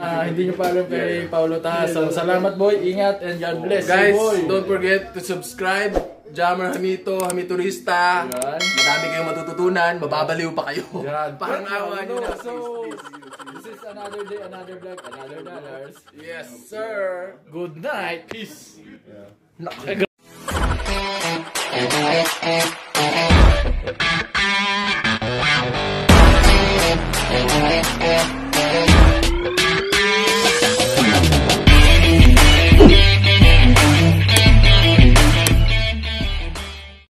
Ah, hindi nyo pa alam kay Paulo Tahason. Salamat boy, ingat and God bless you, Guys, boy. don't forget to subscribe. Jammer Hamito, Hamiturista. Yan. Madami kayong matututunan. Mababaliw pa kayo. Yan. Parang awa nyo na. So, is another day, another vlog, another dollars. Yes, sir. Good night. Peace.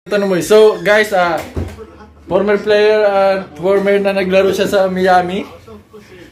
Tanong mo, so guys, ah, former player, ah, former na naglaro siya sa Miami.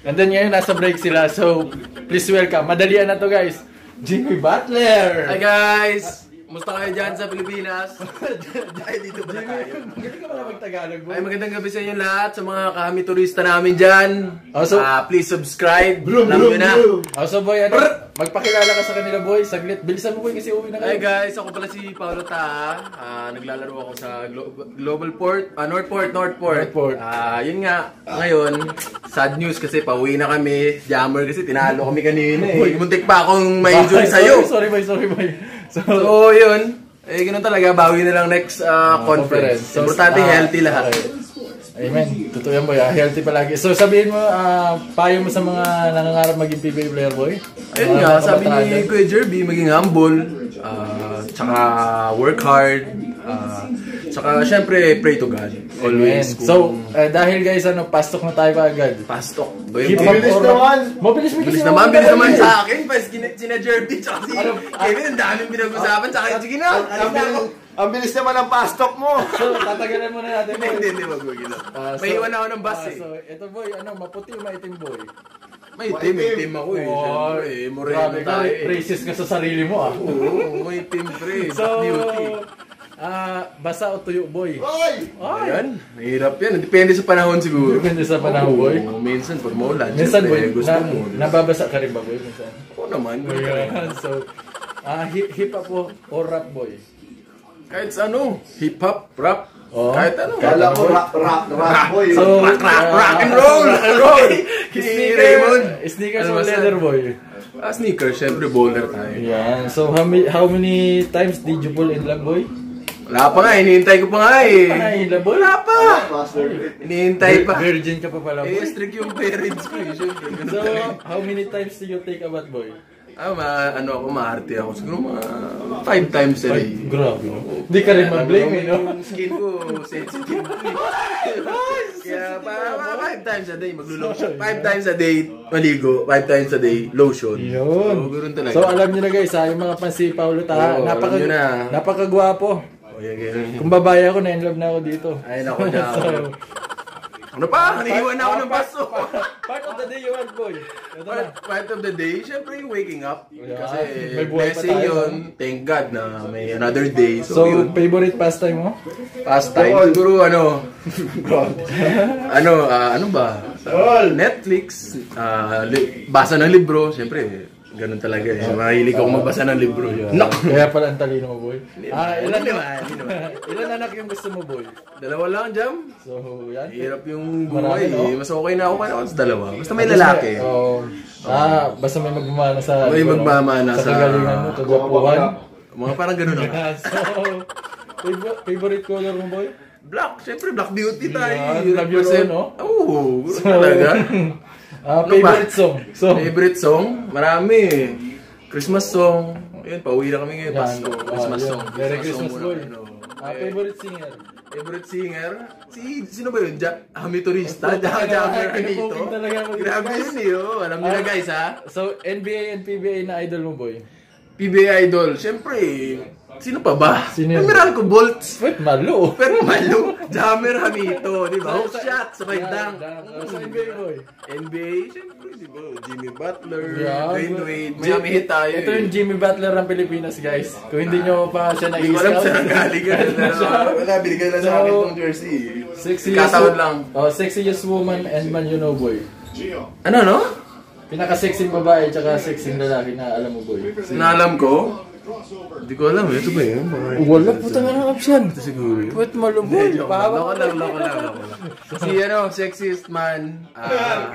And then ngayon nasa break sila. So, please welcome. Madalian na to guys. Jimmy Butler! Hi guys! Musta kayo dyan sa Pilipinas? Ay, dito ba tayo? Magaling ka pala mag-Tagalog mo. Ay, magandang gabi sa inyo lahat, sa mga kahamiturista namin dyan. Oh, so- Ah, please subscribe. Alam nyo na. Oh, so boy, ano, magpakilala ka sa kanila boy. Saglit. Bilisan mo boy kasi uwi na Hi kayo. guys, ako pala si Paolo Taha. Ah, naglalaro ako sa Glo- Global Port, ah, Northport, Northport. Northport. Ah, yun nga. Ngayon, sad news kasi pauwi na kami. Jammer kasi tinalo kami kanina eh. Muntik pa akong may injury sa'yo. Sorry boy, sorry boy. So, So, yun. Eh, ganun talaga. Bawi na lang next ah, conference. So, Importante ah, healthy lahat. okay. Amen. Totoo yan boy. Healthy palagi. So sabihin mo, ah, payo mo sa mga nangangarap maging PBA player boy. Ayun nga, sabi ni. Kuya Jerby, maging humble, ah, tsaka work hard, ah, tsaka syempre pray to God. Amen. Always. So, eh, dahil guys, ano, pastok na tayo agad. pastok. Keep Bilis up Bilis or- naman. Mabilis, bilis, Bilis naman, bilis naman sa akin. Pa, sina, sina Jerby, tsaka si Ano? Kevin, ang daming pinag-usapan, tsaka sige na. Ang bilis, naman ang pastok mo. So, tatagalan muna natin Hindi, boy. hindi, hindi, yun. Ah, May iwan ako ng bus eh. So, ito boy, ano, maputi o maitim boy? May team, may team ako eh. Siyempre, eh, moreno grabe ka, tayo eh. racist ka sa sarili mo ah. Oo, may team pre. So, beauty. ah, basa o tuyo boy? Oy! Ayan, mahirap yan. Depende sa panahon siguro. Depende sa panahon boy. Oo, minsan pag maulan, Minsan boy, syempre, gusto na, mo. nababasa ka rin ba boy? Minsan. Oo naman. Ayan, so, ah, hip, hip hop o, o rap boy? Kahit sa ano, hip-hop, rap, Oo. kahit ano. Kala ko rap, rap, rap boy. So, rock, rock, ah, rock and roll! Rock and roll! Sneaker, Raymond. sneakers Ano leather boy? Ah, sneakers, syempre bowler tayo. Yan. So, how many, how many times did you fall in love boy? Wala pa nga, hinihintay ko pa nga eh. Wala pa! Hinihintay pa. Virgin ka pa pala Eh, boy. strict yung parents ko eh, So, how many times do you take a bath boy? Ah, ma, ano ako, maarte ako. Siguro mga five times a day. Grabe? Hindi ka rin mag-blame eh no? Yung skin ko, sensitive. Kaya pa, mga five times a day, maglo-lotion. Five times a day, maligo. Five times a day, lotion. Yun. So, ganun talaga. So alam niyo na guys, ha, yung mga pansi Paulo ta, Oo, napaka alam niyo na. napakagwapo. Oh, yeah, ganun. Kung babae ako, na-inlove na ako dito. Ay, naku na. Ano pa? Naiiwan ako ng baso. part of the day you want boy. Ito na. Part, part of the day, syempre yung waking up. Yeah, Kasi may buhay pa blessing tayo, yun. Thank God na may another day. So, So, yun. favorite pastime mo? Pastime. Siguro ano, ano, ah, ano ba? Sa Netflix, ah, li- basa ng libro, syempre, ganun talaga eh. Mahilig ako magbasa ng libro. No! Kaya pala ang talino mo boy. Ah, ilan naman. Ilan anak yung gusto mo boy? Dalawa lang, Jam. So, yan. Hirap yung buhay no? eh. Mas okay na ako kaya sa dalawa. Basta may lalaki. Oh, ah, basta may magmamana sa May magmamana sa sa- kagalingan mo, kagwapuhan. Mga parang ganun ako. Yeah, so, favorite, color mo boy? Black, syempre Black Beauty tayo. Yan, love your Represent- own, no? Oo, ganun talaga. Ah, Ano favorite ba? song. So, Favorite song? Marami. Christmas song. Ayun, pauwi na kami ngayon. Yan. Pasko. Christmas Ah, yun. song. Merry song Christmas, muna, boy. ano. ah, Eh, favorite singer. Favorite singer? Si, sino ba yun? Ja, Hamiturista? Ja, pinupugin talaga mo dito, Grabe yun eh, oh. Alam Ah. guys ha? So, NBA and PBA na idol mo boy? PBA Idol. Siyempre, sino pa ba? Sino yun? Emerald ko Bolts. Wait, malo. Pero malo, Jammer Hamito, di ba? Hook shot, sabay dunk. sa NBA boy. NBA, siyempre, di ba? Jimmy Butler, Yeah, Dwayne Wade. Miami Heat tayo. Ito yung Jimmy Butler ng Pilipinas guys. Kung hindi nyo pa siya Hindi ko alam na-scout. saan galing yan. Wala, binigay lang sa akin tong jersey. Sexy Kataon lang. Oh, sexiest woman and man you know boy. Ano, no? Pinaka-sexy babae tsaka sexy lalaki na alam mo boy. Sinalam ko? Hindi ko alam. Ito ba yun? Wala puta nga ng option. Ito siguro yun. Pwet maluboy. Loko lang, loko lang, loko lang. Si ano, sexiest man, ah,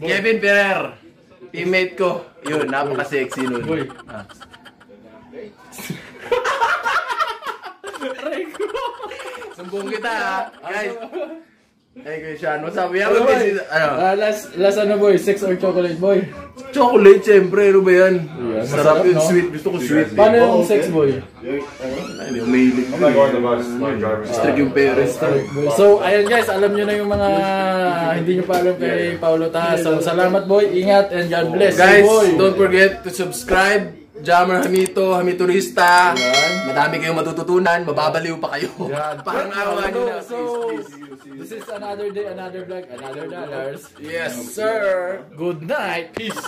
Kevin Ferrer. Teammate ko. Yun, napaka-sexy nun. Boy. Ah. Sumbong kita ha. Guys. Ay, Christian, what's up? We have a busy... Ano? Ah, last, last ano boy, sex or chocolate boy? Chocolate, syempre. Ano ba yan? Yeah, Sarap masarap, yun, no? sweet. Gusto ko sweet. Paano yung sex boy? Ay, Hindi ko mahilig. Strict yung parents. So, ayan guys, alam nyo na yung mga hindi nyo pa alam kay Paulo Ta. So, salamat boy, ingat and God bless you, Guys, boy. don't forget to subscribe. Jammer Hamito, Hamiturista. Yan. Madami kayong matututunan. Mababaliw pa kayo. Yan. Parang araw Ano. So, this is another day, another vlog, another dollars. Yes, sir. Good night. Peace.